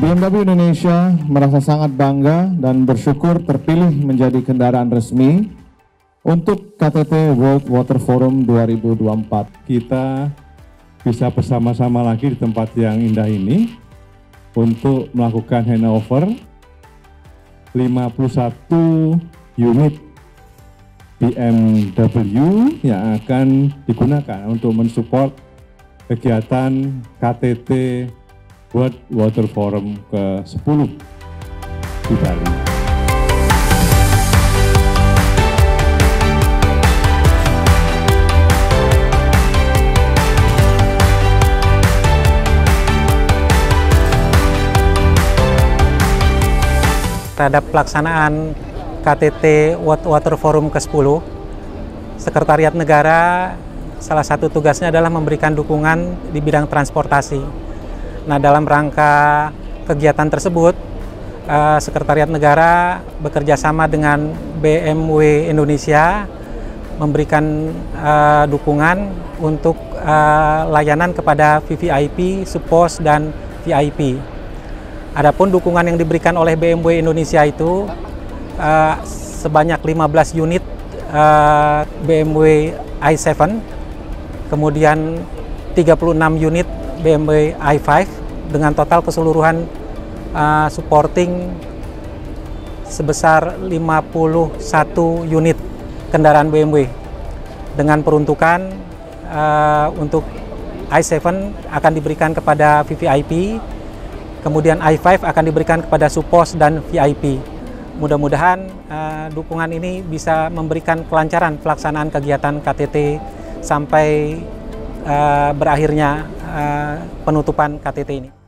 BMW Indonesia merasa sangat bangga dan bersyukur terpilih menjadi kendaraan resmi untuk KTT World Water Forum 2024. Kita bisa bersama-sama lagi di tempat yang indah ini untuk melakukan handover 51 unit BMW yang akan digunakan untuk mensupport kegiatan KTT World Water Forum ke-10 di Bali. terhadap pelaksanaan KTT World Water Forum ke-10, Sekretariat Negara salah satu tugasnya adalah memberikan dukungan di bidang transportasi. Nah, dalam rangka kegiatan tersebut, eh, Sekretariat Negara bekerja sama dengan BMW Indonesia memberikan uh, dukungan untuk uh, layanan kepada VVIP, Supos, dan VIP. Adapun dukungan yang diberikan oleh BMW Indonesia itu uh, sebanyak 15 unit uh, BMW i7, kemudian 36 unit BMW i5 dengan total keseluruhan uh, supporting sebesar 51 unit kendaraan BMW dengan peruntukan uh, untuk i7 akan diberikan kepada VVIP, kemudian i5 akan diberikan kepada Supos dan VIP. Mudah-mudahan uh, dukungan ini bisa memberikan kelancaran pelaksanaan kegiatan KTT sampai uh, berakhirnya uh, penutupan KTT ini.